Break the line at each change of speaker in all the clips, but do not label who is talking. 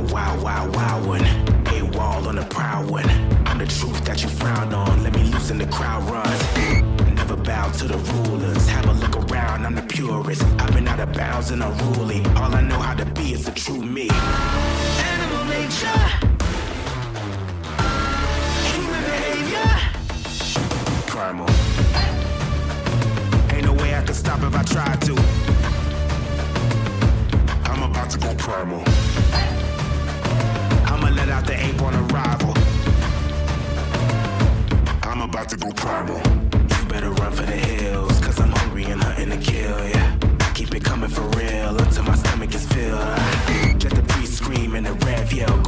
a wild, wild, wild one. A wall on a proud one. I'm the truth that you frown on. Let me loose in the crowd runs. Never bow to the rulers. Have a look around, I'm the purest. I've been out of bounds and unruly. All I know how to be is the true me. Animal nature. Human behavior. Primal. Ain't no way I can stop if I tried to. I'm about to go primal. To go primal. You better run for the hills, cause I'm hungry and hunting to kill, yeah. Keep it coming for real until my stomach is filled. Let the beast scream and the rev yell,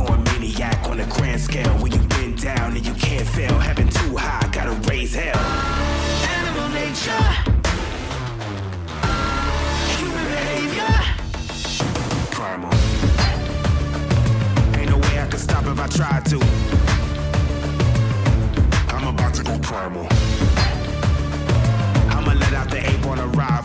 Primal. I'ma let out the ape on arrival.